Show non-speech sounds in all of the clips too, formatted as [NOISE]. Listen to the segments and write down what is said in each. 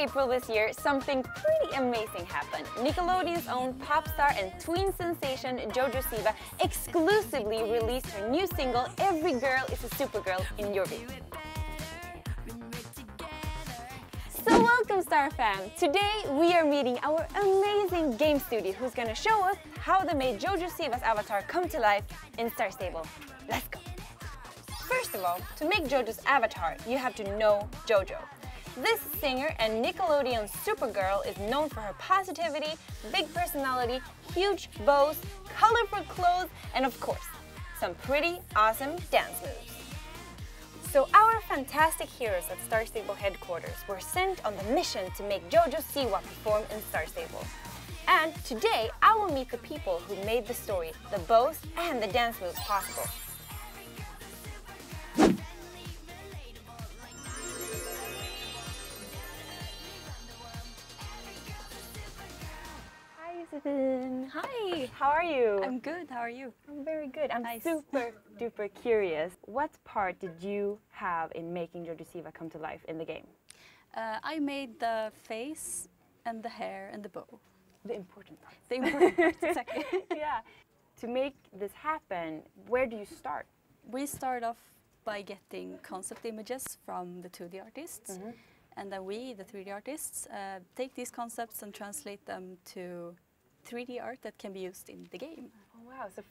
April this year, something pretty amazing happened. Nickelodeon's own pop star and tween sensation Jojo Siwa exclusively released her new single Every Girl is a Supergirl in Jorvik. So welcome Star fam! Today we are meeting our amazing game studio who's gonna show us how they made Jojo Siwa's avatar come to life in Star Stable. Let's go! First of all, to make Jojo's avatar, you have to know Jojo. This singer and Nickelodeon Supergirl is known for her positivity, big personality, huge bows, colorful clothes, and of course, some pretty awesome dance moves. So our fantastic heroes at Star Stable headquarters were sent on the mission to make Jojo Siwa perform in Star Stable. And today I will meet the people who made the story, the bows, and the dance moves possible. Hi Hi. How are you? I'm good. How are you? I'm very good. I'm Nice. super duper curious. What part did you have in making Jojo Siwa come to life in the game? Uh, I made the face and the hair and the bow. The important part. The important parts, exactly. [LAUGHS] yeah. To make this happen, where do you start? We start off by getting concept images from the 2D artists. And then we, the 3D artists, uh, take these concepts and translate them to 3D art that can be used in the game. Oh wow! So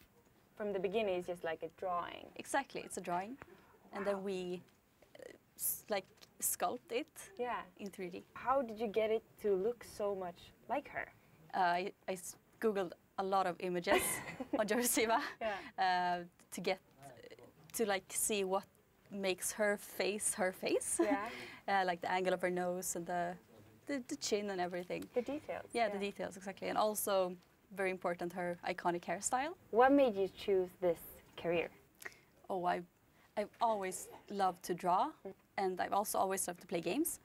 from the beginning, it's just like a drawing. Exactly, it's a drawing. And then we uh, s- like sculpt it Yeah. in 3D. How did you get it to look so much like her? Uh, I, googled a lot of images [LAUGHS] on Josiva uh, to get to like see what makes her face her face. Yeah. [LAUGHS] uh, like the angle of her nose and the, the the chin and everything. The details. Yeah, the details exactly, and also very important her iconic hairstyle. What made you choose this career? Oh, I I've always loved to draw, and I've also always loved to play games.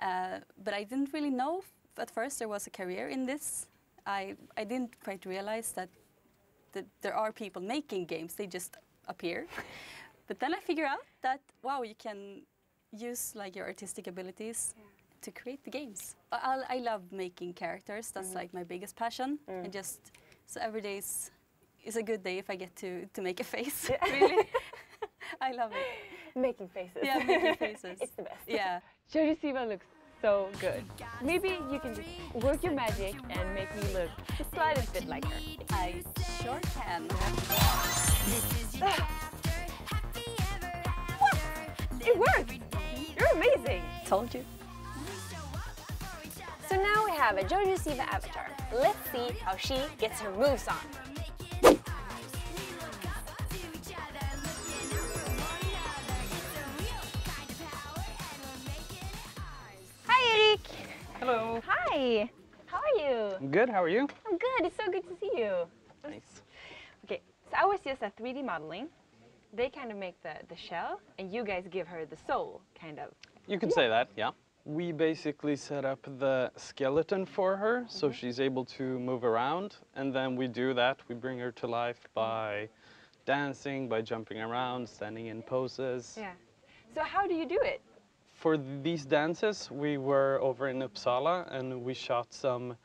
Uh, but I didn't really know at first there was a career in this. I I didn't quite realize that that there are people making games. They just appear. [LAUGHS] but then I figure out that wow, you can use like your artistic abilities to create the games. I, I'll- I love making characters. That's mm-hmm. like my biggest passion. Mm. And just so every day is is a good day if I get to to make a face. [LAUGHS] really, [LAUGHS] I love it. Making faces. Yeah, making faces. [LAUGHS] it's the best. Yeah. Jojo Siwa looks so good. Maybe you can just work your magic and make me look the slightest bit like her. I sure can. [SIGHS] It worked! You're amazing! Told you. Now we have a Jojo Siwa avatar. Let's see how she gets her moves on. Hi Eric. Hello. Hi! How are you? I'm good. How are you? I'm good, it's so good to see you. Nice. Okay, so I was just at 3D modeling. They kind of make the, the shell, and you guys give her the soul, kind of. You could say that, yeah. We basically set up the skeleton for her so Mm-hmm. she's able to move around. And then we do that. We bring her to life by dancing, by jumping around, standing in poses. Yeah. So how do you do it? For these dances, we were over in Uppsala and we shot some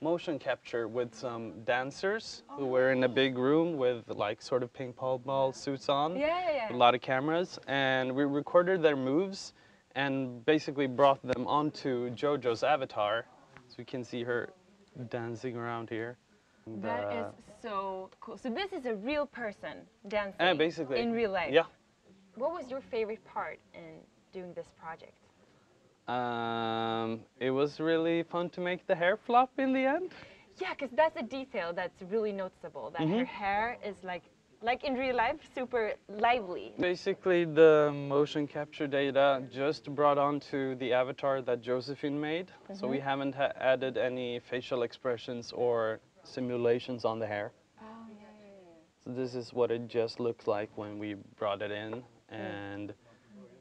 motion capture with some dancers who were in a big room with like sort of ping pong ball suits on. Yeah, yeah, yeah. a lot of cameras, and we recorded their moves and basically brought them onto JoJo's avatar, so we can see her dancing around here. That The- is so cool. So this is a real person dancing Yeah, basically. in real life. Yeah. What was your favorite part in doing this project? Um, it was really fun to make the hair flop in the end. Yeah, because that's a detail that's really noticeable. That Mm-hmm. her hair is like, like in real life, super lively. Basically, the motion capture data just brought onto the avatar that Josephine made, so we mm-hmm. haven't ha- added any facial expressions or simulations on the hair. Oh yeah, yeah, So this is what it just looked like when we brought it in, and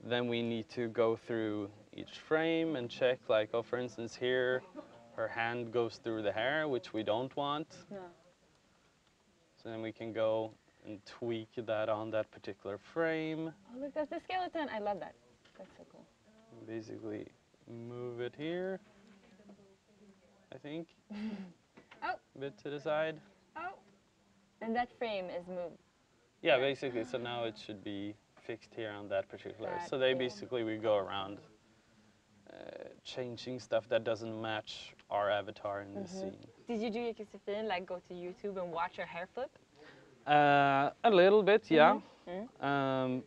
then we need to go through each frame and check, like, oh, for instance, here, her hand goes through the hair, which we don't want. No. So then we can go and tweak that on that particular frame. Oh look, that's the skeleton. I love that. That's so cool. Basically, move it here. I think. [LAUGHS] Oh. A bit to the side. Oh. And that frame is moved. Yeah, basically. So now it should be fixed here on that particular. That, so they yeah. basically we go around uh, changing stuff that doesn't match our avatar in the scene. Did you do your Josephine, like go to YouTube and watch her hair flip? Uh, a little bit, yeah. Mhm. Um,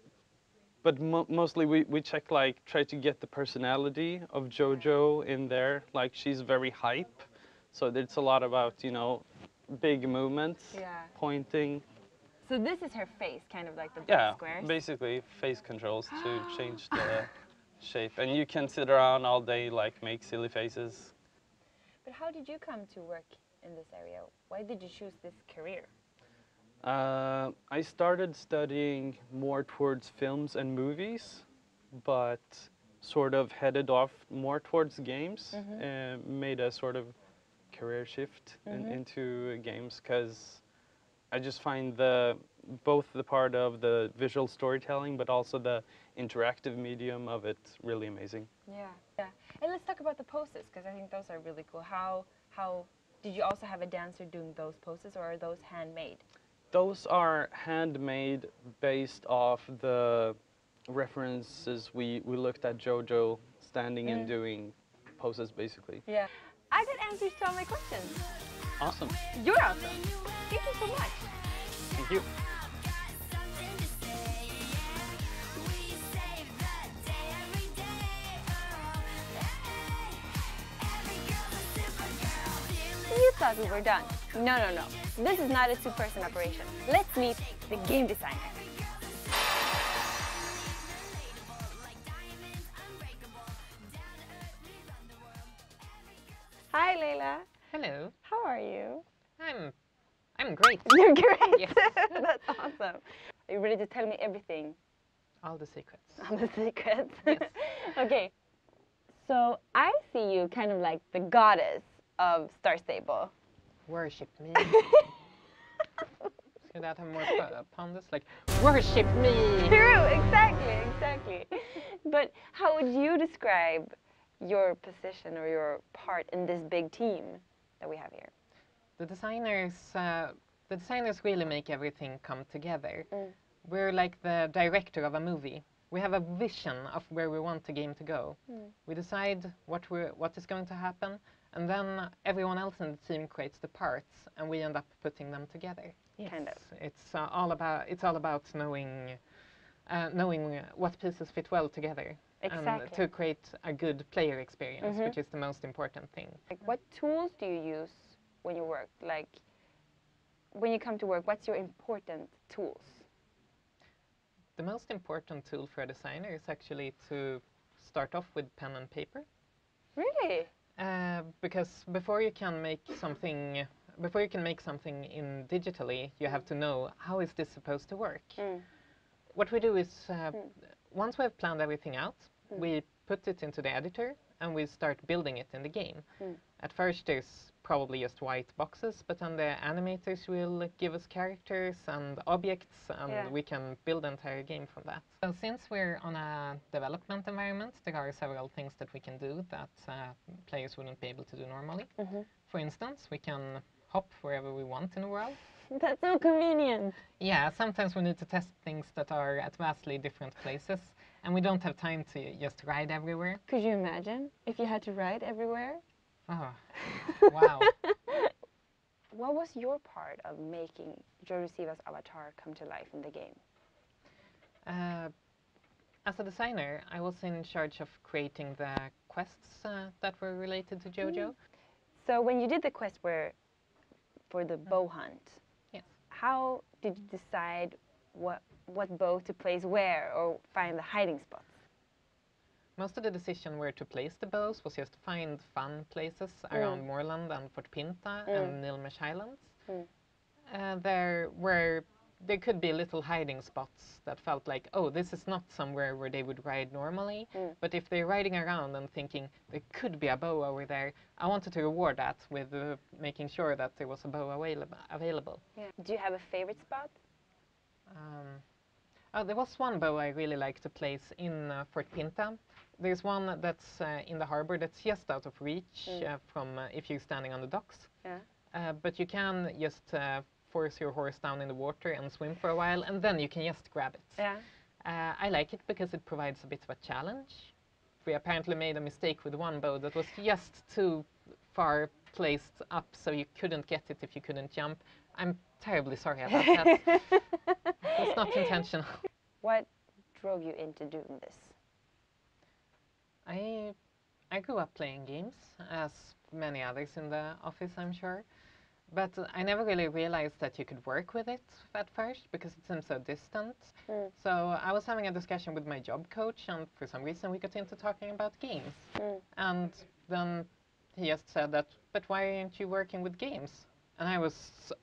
but mo- mostly we, we check like try to get the personality of JoJo in there. Like she's very hype, so it's a lot about you know big movements, Yeah. pointing. So this is her face, kind of like the Yeah, squares. basically face controls to [GASPS] change the shape, and you can sit around all day like make silly faces. But how did you come to work in this area? Why did you choose this career? Uh, I started studying more towards films and movies, but sort of headed off more towards games and made a sort of career shift in, into games because I just find the both the part of the visual storytelling but also the interactive medium of it really amazing. Yeah. Yeah. And let's talk about the poses because I think those are really cool. How how did you also have a dancer doing those poses or are those handmade? Those are handmade based off the references we, we looked at JoJo standing and mm. doing poses basically. Yeah. I got answers to all my questions. Awesome. You're awesome. Thank you so much. Thank you. Thought we were done. No, no, no. This is not a two-person operation. Let's meet the game designer. Hi, Leila. Hello. How are you? I'm I'm great. [LAUGHS] You're great. Yes. [LAUGHS] That's awesome. Are you ready to tell me everything? All the secrets. All the secrets. Yes. [LAUGHS] okay. So I see you kind of like the goddess of Star Stable. Worship me. [LAUGHS] Should that have more pu- pondus? Like worship me. True, exactly, exactly. But how would you describe your position or your part in this big team that we have here? The designers, uh, the designers really make everything come together. Mm. We're like the director of a movie. We have a vision of where we want the game to go. Mm. We decide what we what is going to happen, and then everyone else in the team creates the parts, and we end up putting them together. Kind of. It's uh, all about it's all about knowing uh, knowing uh, what pieces fit well together. Exactly. And to create a good player experience, Mhm. which is the most important thing. Like, what tools do you use when you work? Like, when you come to work, what's your important tools? The most important tool for a designer is actually to start off with pen and paper. Really? Uh, because before you can make something, before you can make something in digitally, you have to know how is this supposed to work. Mm. What we do is, uh, once we have planned everything out, we put it into the editor and we start building it in the game. Mm. At first, there's probably just white boxes, but then the animators will give us characters and objects, and Yeah. we can build the entire game from that. So, since we're on a development environment, there are several things that we can do that uh, players wouldn't be able to do normally. Mhm. For instance, we can hop wherever we want in the world. [LAUGHS] That's so convenient. Yeah, sometimes we need to test things that are at vastly different places, and we don't have time to just ride everywhere. Could you imagine if you had to ride everywhere? Oh, [LAUGHS] wow. What was your part of making Joe Siwa's avatar come to life in the game? Uh, as a designer, I was in charge of creating the quests uh, that were related to JoJo. So when you did the quest where for the bow hunt, Yes. how did you decide what what bow to place where or find the hiding spots? Most of the decision where to place the bows was just to find fun places around Moorland and Fort Pinta and Nilmesh Islands. Mm. Uh, there were there could be little hiding spots that felt like, oh, this is not somewhere where they would ride normally. Mm. But if they're riding around and thinking there could be a bow over there, I wanted to reward that with uh, making sure that there was a bow available. available. Yeah. Do you have a favorite spot? Um, Uh, there was one bow I really like to place in uh, Fort Pinta. There's one that's uh, in the harbor that's just out of reach uh, from uh, if you're standing on the docks. Yeah. Uh, but you can just uh, force your horse down in the water and swim for a while, and then you can just grab it. Yeah. Uh, I like it because it provides a bit of a challenge. We apparently made a mistake with one bow that was just too far placed up, so you couldn't get it if you couldn't jump. I'm terribly sorry about that. [LAUGHS] it's not intentional. What drove you into doing this? I I grew up playing games, as many others in the office, I'm sure. But I never really realized that you could work with it at first because it seemed so distant. Mm. So I was having a discussion with my job coach, and for some reason we got into talking about games. Mm. And then he just said that, but why aren't you working with games? And I was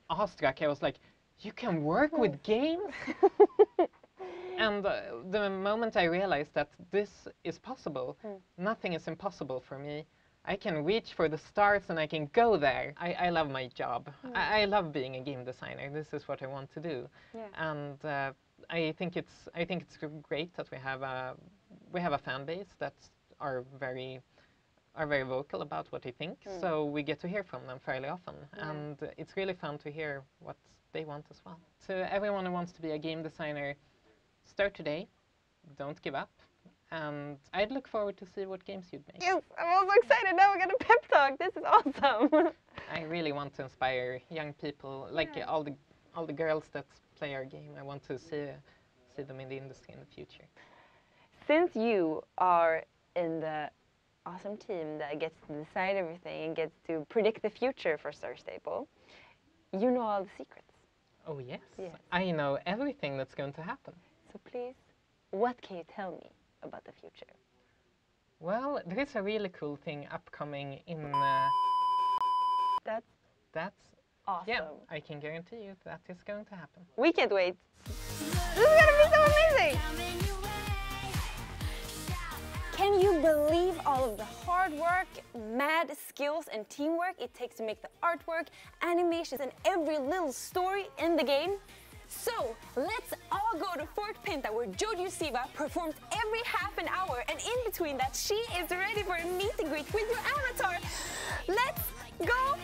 awestruck. I was like, you can work with games? [LAUGHS] and uh, the moment I realized that this is possible, nothing is impossible for me. I can reach for the stars and I can go there. I, I love my job. I, I love being a game designer. This is what I want to do. Yeah. And uh, I think it's I think it's great that we have a we have a fan base that are very are very vocal about what they think. So we get to hear from them fairly often, and uh, it's really fun to hear what they want as well. To everyone who wants to be a game designer, start today. Don't give up. And I'd look forward to see what games you'd make. Yes, I'm also excited. Now we're gonna pep talk. This is awesome. [LAUGHS] I really want to inspire young people, like Yeah. all the all the girls that play our game. I want to see see them in the industry in the future. Since you are in the awesome team that gets to decide everything and gets to predict the future for Star Stable, you know all the secrets. Oh yes, Yes. I know everything that's going to happen. So please, what can you tell me about the future? Well, there is a really cool thing upcoming in. Uh, That's that's awesome. yeah, I can guarantee you that is going to happen. We can't wait. This is gonna be so amazing! Can you believe all of the hard work, mad skills, and teamwork it takes to make the artwork, animations, and every little story in the game? So let's all go to Fort Pinta where Jojo Siwa performs every half an hour and in between that she is ready for a meet and greet with your avatar. Let's go